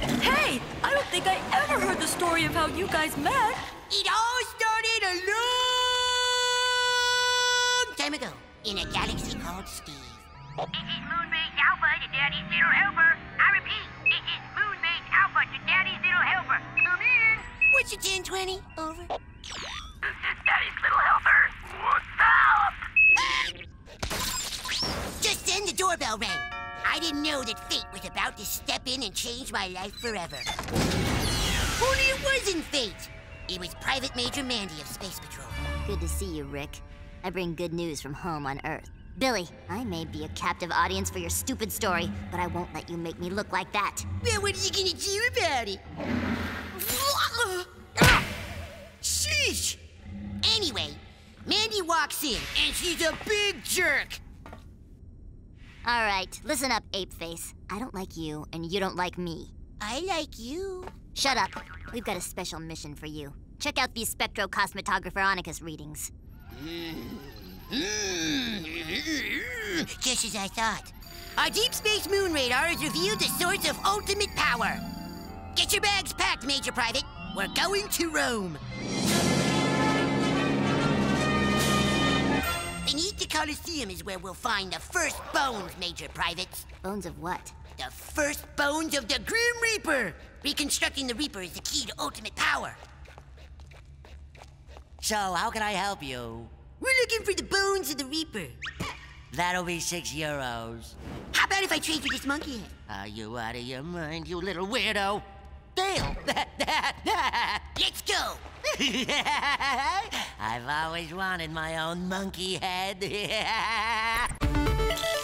Hey, I don't think I ever heard the story of how you guys met. It all started a long time ago in a galaxy called Steve. This is Moonbase Alpha to Daddy's little helper. I repeat, this is Moonbase Alpha to Daddy's little helper. Come in. What's your 1020? Over. This is Daddy's little helper. What's up? Just then the doorbell rang. I didn't know that fate was about to step in and change my life forever. Only it wasn't fate. It was Private Major Mandy of Space Patrol. Good to see you, Rick. I bring good news from home on Earth. Billy, I may be a captive audience for your stupid story, but I won't let you make me look like that. Well, what are you gonna do about it? Sheesh! Anyway, Mandy walks in, and she's a big jerk. All right, listen up, ape face. I don't like you, and you don't like me. I like you. Shut up. We've got a special mission for you. Check out these spectrocosmetographer Onychus readings. Just as I thought. Our deep space moon radar has revealed the source of ultimate power. Get your bags packed, Major Private. We're going to Rome. Colosseum is where we'll find the first bones, Major Privates. Bones of what? The first bones of the Grim Reaper. Reconstructing the Reaper is the key to ultimate power. So, how can I help you? We're looking for the bones of the Reaper. That'll be six euros. How about if I trade you this monkey head? Are you out of your mind, you little weirdo? Deal! Let's go! I've always wanted my own monkey head.